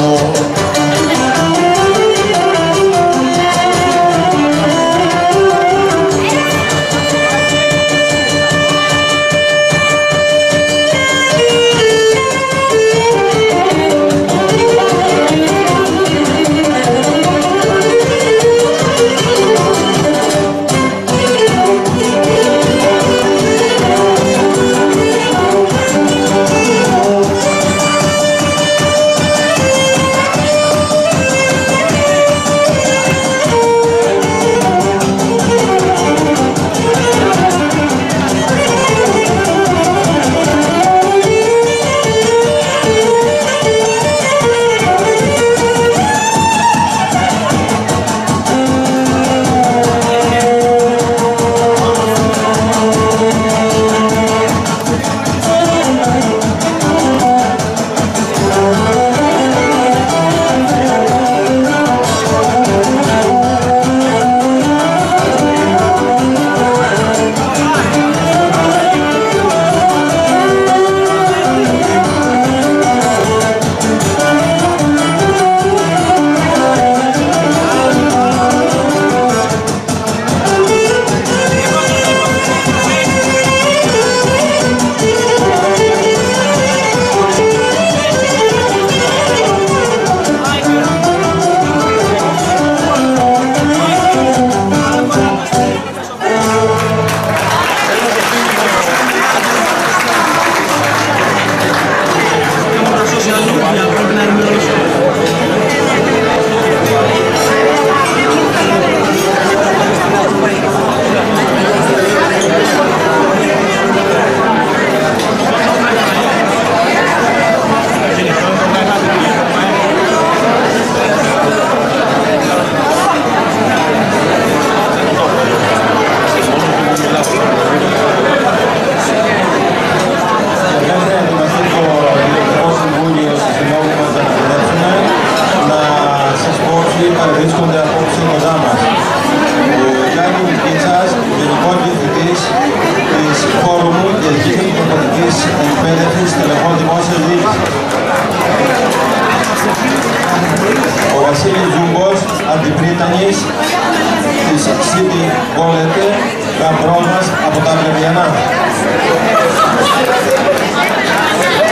amor.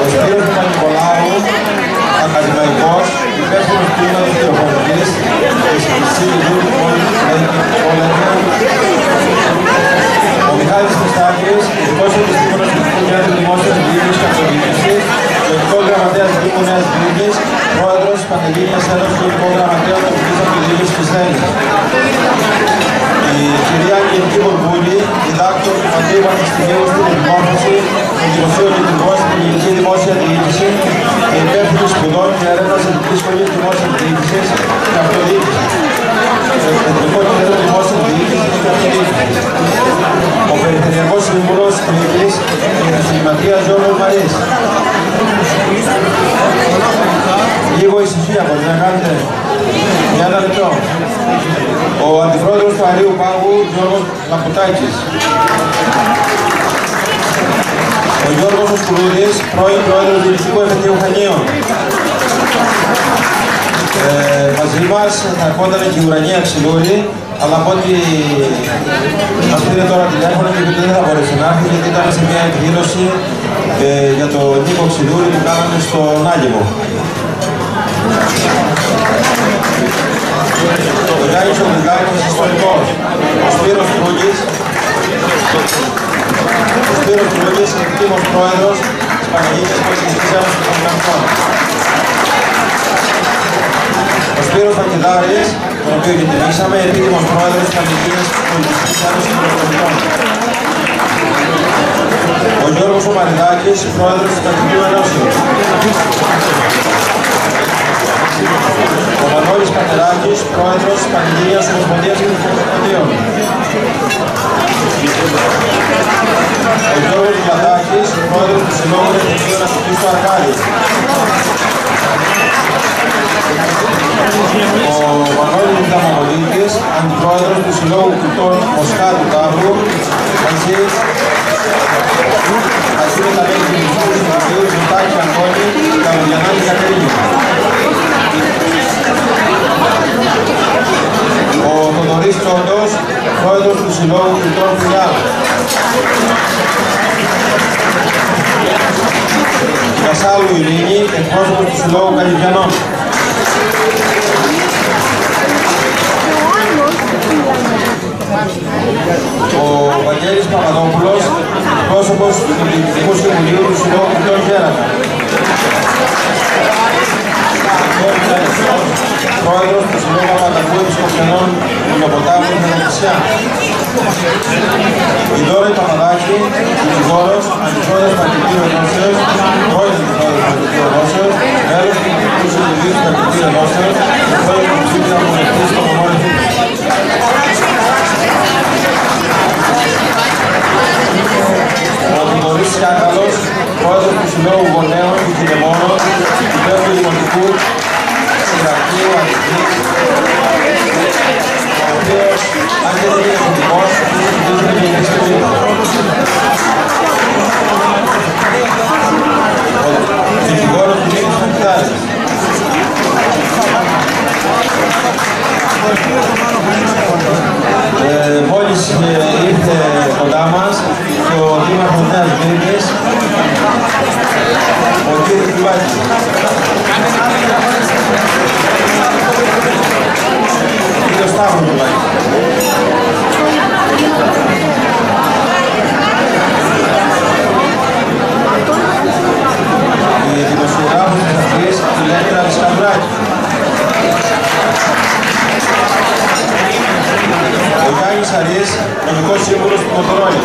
Ο κύριος Παπα-Νικολάου, υπεύθυνος τμήματος της Σύλλογου Πολεμίου. Ο Μιχάλης Θεστάκης, ειδικός επιστήμονος του Υπουργείου του Δημόσιου Διοίκησης και Αυτοδιοίκησης, Λογικό Γραμματέας του Υπουργείου Νέας Διοίκησης, πρόεδρος της Πανελλήνιας Ένωσης του Υπουργείου Γραμματέων του Υπουργείου Διοίκησης της Έλληνας. queria que eu orgulhe de dar que eu mandei uma experiência de corpo, é de você, Ε, μαζί μας θα ερχόταν και η Ουρανία Ξυλούρη, αλλά από ό,τι μας πήρε τώρα τηλέφωνο και δεν θα μπορέσει να έρθει, γιατί ήταν σε μια εκδήλωση ε, για το Νίκο Ξυλούρη που κάναμε στο Άγεβο. Ο Γιάννης ο Γκάκης, ιστορικός, ο Σπύρος Κούγκης, ο Σπύρος Κούγκης, εκτήμος πρόεδρος της Παναγικής Πολιτιστικής Ένωσης των Καγκών. Σπύρος Πακεδάρης, τον οποίο και τιμήσαμε, επίτιμος πρόεδρος της Αμερικής Πολιτικής Ένωσης Ο Γιώργος Ομαριδάκης, πρόεδρος της Κρατικού Ενώσεως. Ο Μανώλης Κατεράκης, πρόεδρος, της Πανηγυρίας Ομοσπονδίας και Ο Γιώργος Βατάκης, πρόεδρος του Συλλόγου Εθνικής του ο Μανώλης Δαμαγωγήτης, αντιπρόεδρος του Συλλόγου Κουτών Μοσχά του Ταύρου, μαζί με τα μέλη του Μουσικού Συμβουλίου, Ζητάκη Αγκόνη, Καλουγιανάλη Κατερίνη. Ο Θοδωρής Τσόντος, πρόεδρος του Συλλόγου Κουτών Φυλά. Κασάλου Ειρήνη, εκπρόσωπος του Συλλόγου Καλυβιανών. Ο Βαγγέλης Παπαδόπουλος, πρόσωπος του Διοικητικού Συμβουλίου του Συλλόγου Κριτών Γέρατα. Πρόεδρος του Συλλόγου Απατακού Επισκοπιανών Λιλοποτάμου Μελοπισιά. Η Δώρα Παπαδάκη, δικηγόρος, αντιπρόεδρος Πακτικού Ενώσεως, πρώην αντιπρόεδρος Πακτικού Ενώσεως, μέλος του Διοικητικού Συμβουλίου του Πακτικού Ενώσεως, πρώην υποψήφια βουλευτής των Ομόνων Ο Αντιτορής Κάκαλος, πρόεδρος του Συλλόγου Γονέων του Κινεμόνων, υπέρ του Δημοτικού Συντακτήου Αττικής, ο οποίος, αν και δεν είναι πολιτικός, είναι γενικής του Ο δικηγόρος του Νίκης Παπιτάρης. Ε, μόλις ε, ήρθε κοντά μας και ο Δήμαρχος Νέας Μύρνης, ο κύριος Κουβάκης. Κύριος Σταύρος Κουβάκης. Η δημοσιογράφος της Αθής, η Λέκτρα Αλεξανδράκη. Ο Γιάννης Αρής, νομικός σύμβουλος του Μοτορόλη.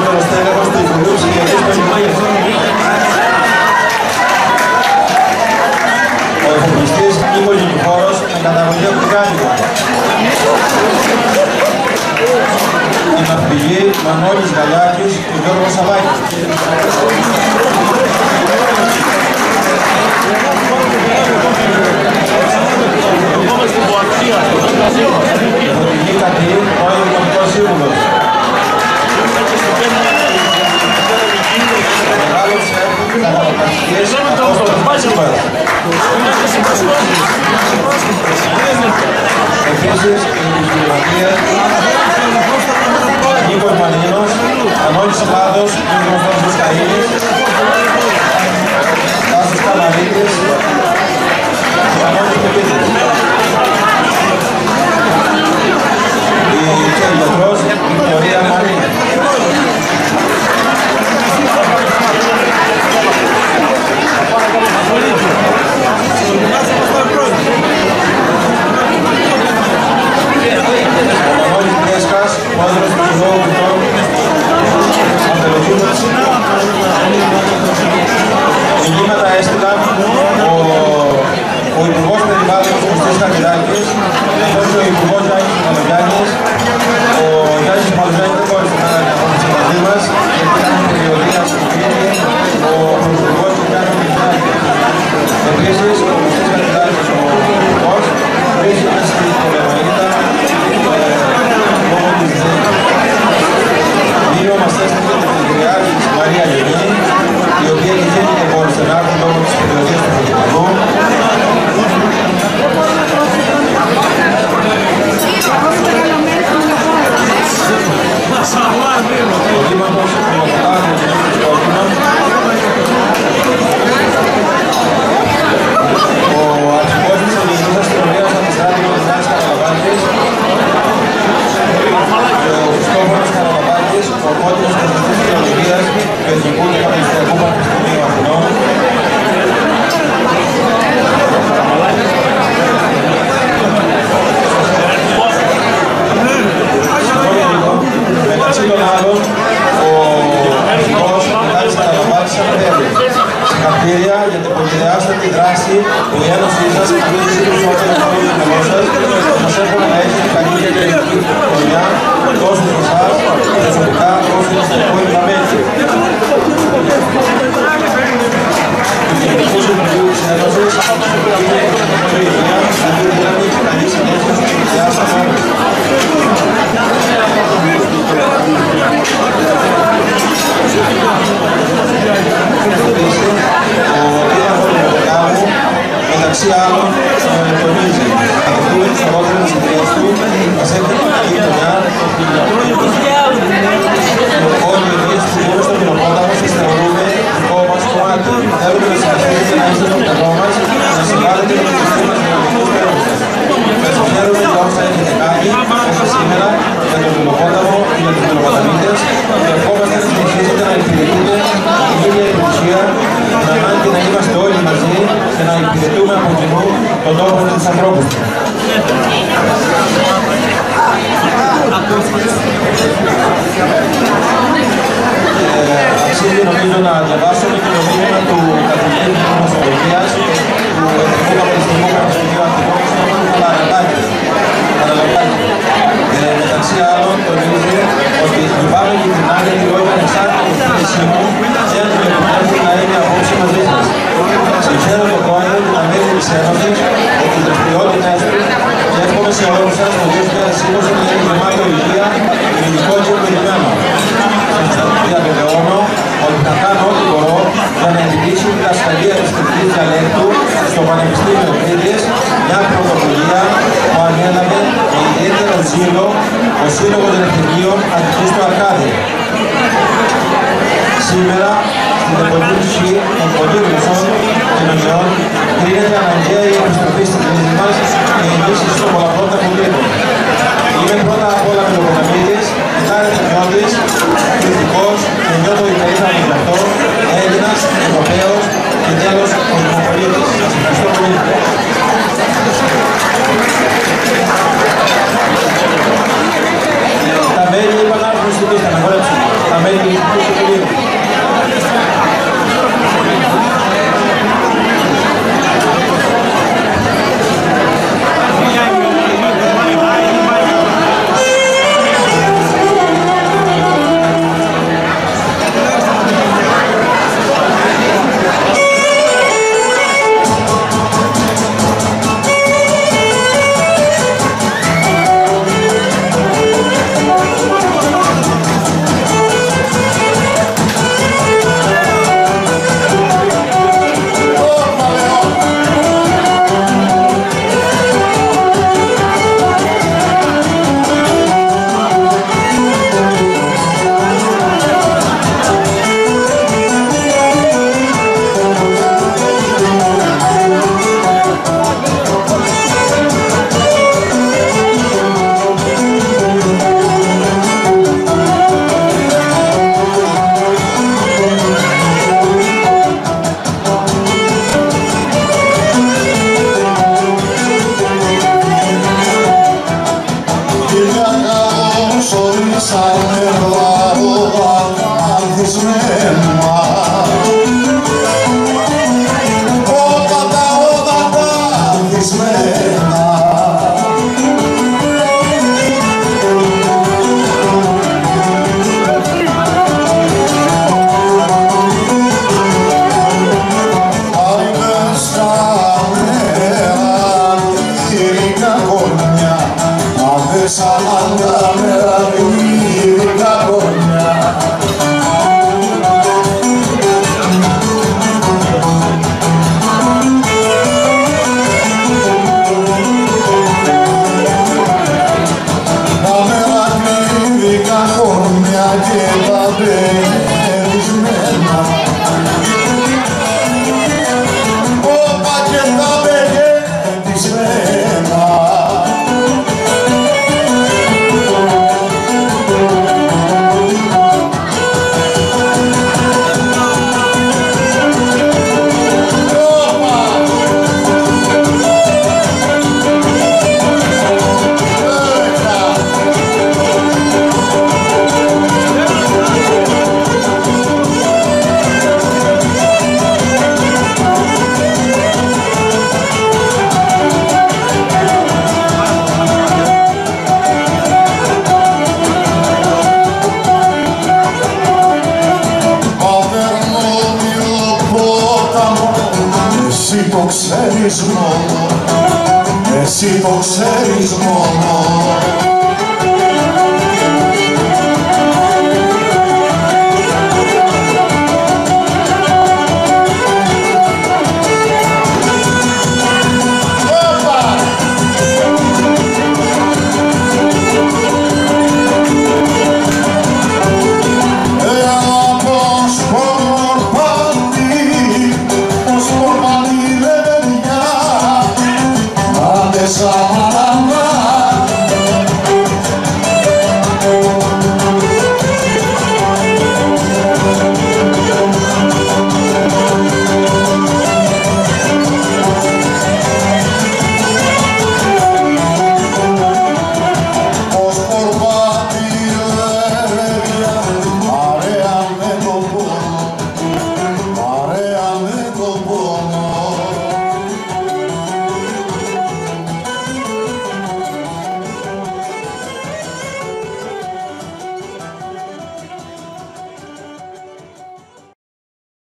何? σεφ, καταπατητής, Απόστολος Πασίβας. Επίσης, η επιχειρηματία Νίκος Μανίνος, Ανώλης Ελλάδος, Νίκος Νόστος Καΐνης, Τάσος Καλαρίτης, Ανώλης Πεπίτης. Η Τσέλιατρός, Βικτωρία Μαρίνη. Jesus. biz ona